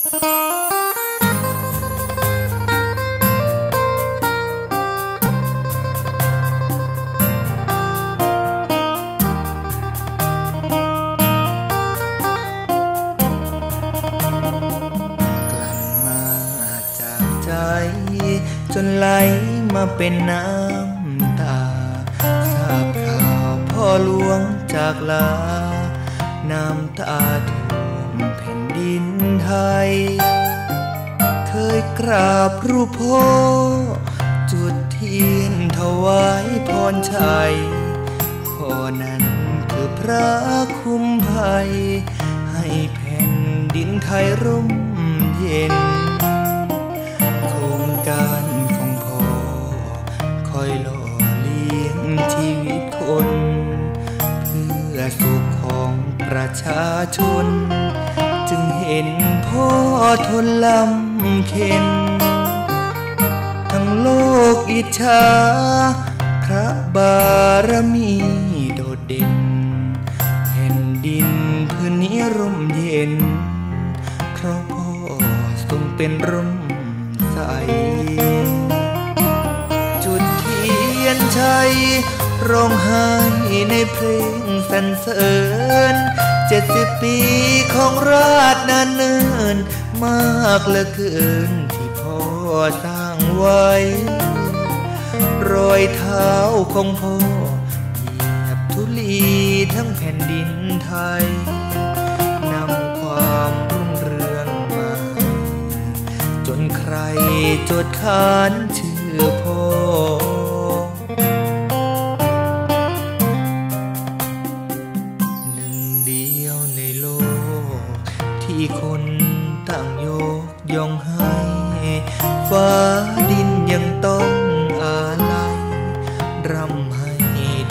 จนไหลมาเป็นน้ำตาทราบข่าวพ่อหลวงจากลา น้ำตาท่วมแผ่นดิน ไทย เคยกราบรูปพ่อ จุดเทียนถวายพรชัยพ่อนั้นคือพระคุ้มภัย ให้แผ่นดินไทยร่มเย็น โครงการของพ่อ คอยหล่อเลี้ยงชีวิตคน เพื่อสุขของประชาชน เห็นพ่อทนลำเค็นทั้งโลกอิจฉาพระบารมีโดดเด่นแผ่นดินพื้นนี้ร่มเย็น เพราะพ่อทรงเป็นร่มใส จุดเทียนชัยร้องไห้ในเพลงสรรเสริญ เจ็ดสิบปีของราชนานเนิน มากเหลือเกินที่พ่อสร้างไว้ รอยเท้าของพ่อเหยียบทุลีทั้งแผ่นดินไทยนำความรุ่งเรืองมา จนใครจดขานชื่อพ่อ คนต่างโยกย่องให้ฟ้าดินยังต้องอาลัยรำให้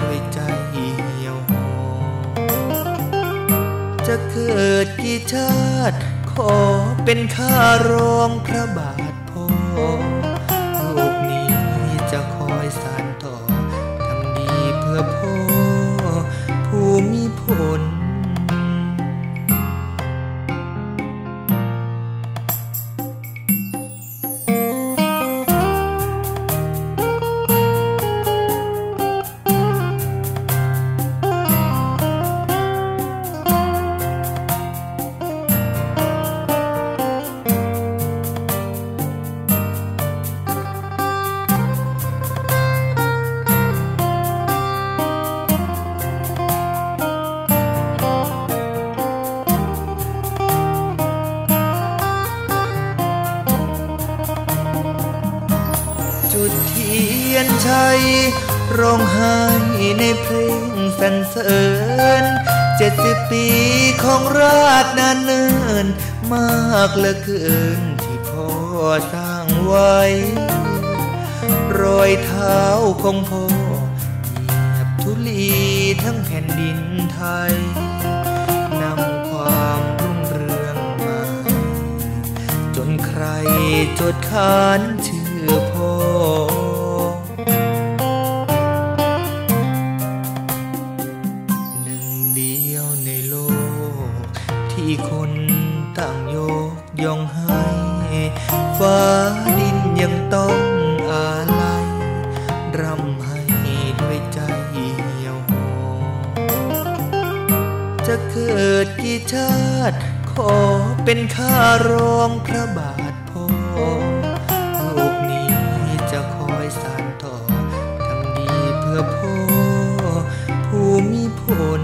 ด้วยใจเหี่ยวหอจะเกิดกี่ชาติขอเป็นข้ารองพระบาทพ่อลูกนี้จะคอยสานต่อทำดีเพื่อพ่อผู้มีผล ชัยร้องไห้ในเพลงสรรเสริญเจ็ดสิบปีของราชนานเนิน มากเหลือเกินที่พ่อสร้างไว้ รอยเท้าของพ่อเหยียบทุลีทั้งแผ่นดินไทยนำความรุ่งเรืองมา จนใครจดขานชื่อ ที่คนต่างโยกย่องให้ฟ้าดินยังต้องอาลัยรำให้ด้วยใจเหี่ยวหอจะเกิดกี่ชาติขอเป็นข้ารองพระบาทพ่อลูกนี้จะคอยสานต่อทำดีเพื่อพ่อผู้มีผล